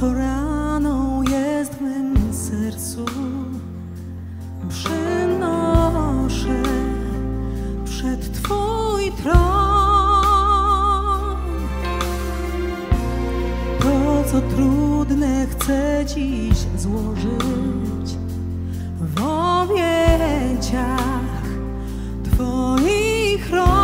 co jest w mym sercu, przynoszę przed Twój tron. To, co trudne, chcę dziś złożyć w objęciach Twoich rąk.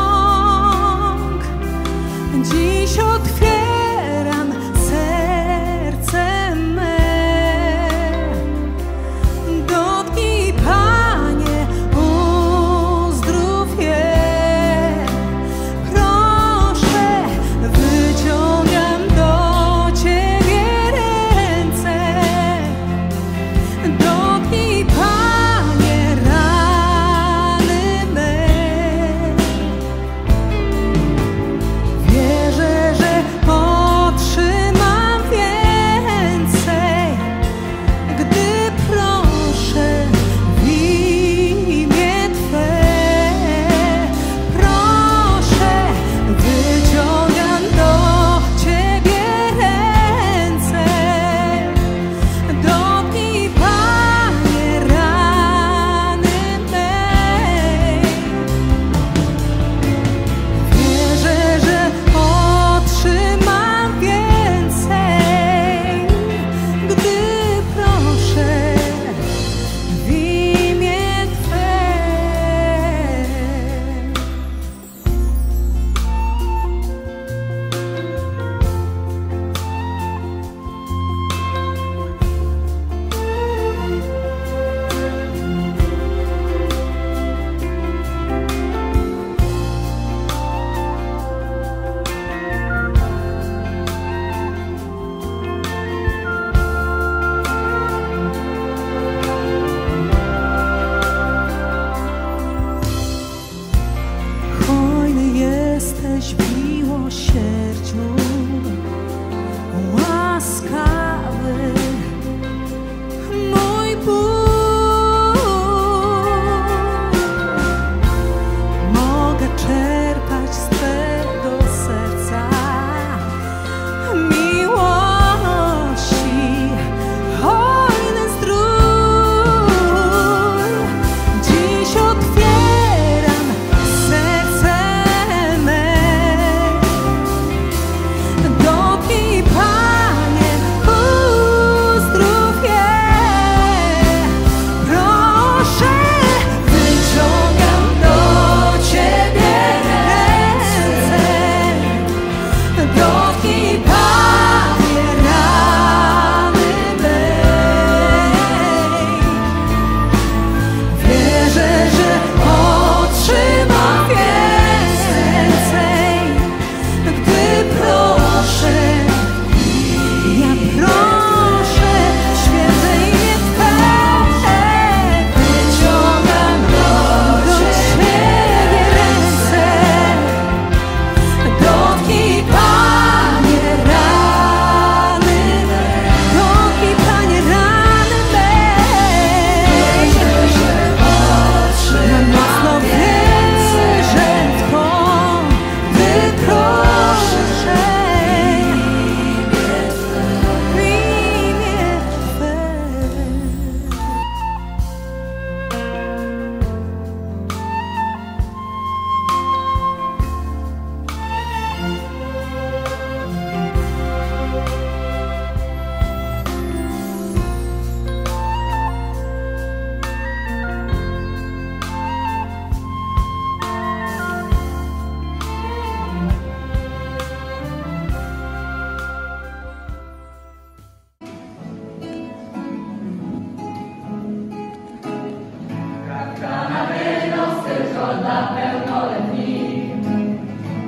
dla pełnoletnich.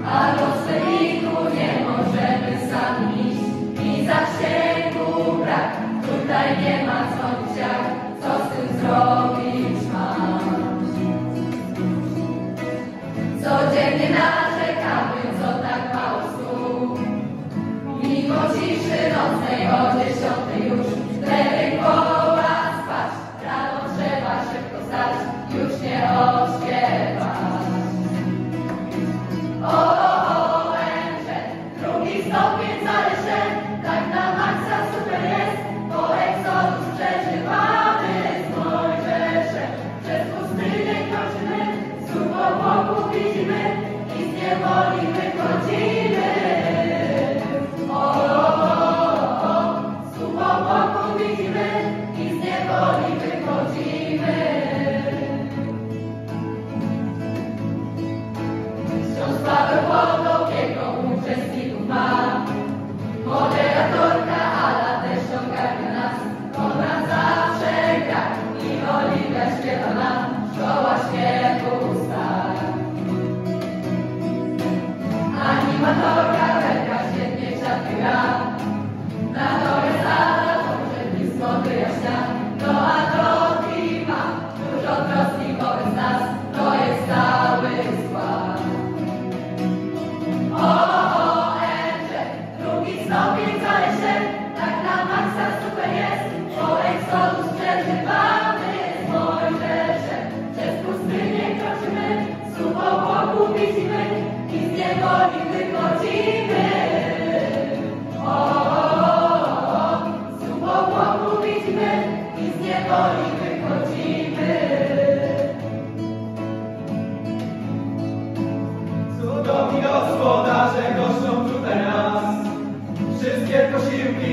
A do stoliku nie możemy sami iść i zasięgu brak. Tutaj nie ma sądzia, co z tym zrobić mam. Codziennie narzekamy, co tak mało stóp. Mimo ciszy nocnej o dziesiątej już, wtedy koła spać. Rano trzeba szybko stać, już nie o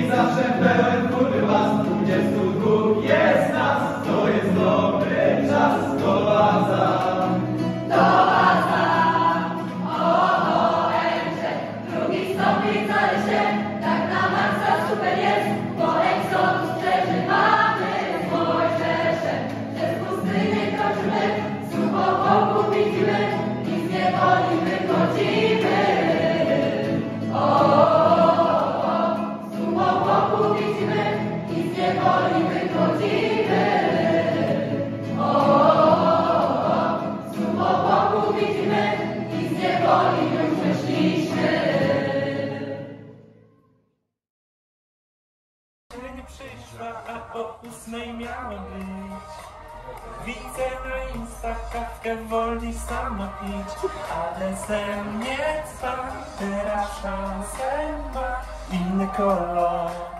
Zawsze pełen kurwy was. Dwudziestu wokół widzimy i z niewoli już wyszliśmy. Przyszła, a o ósmej miała być. Widzę na Insta kawkę woli sama pić, ale ze mnie cwa, teraz szansę ma inny kolor.